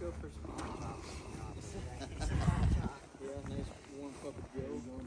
go for some hot chocolate. yeah, nice warm cup of Joe.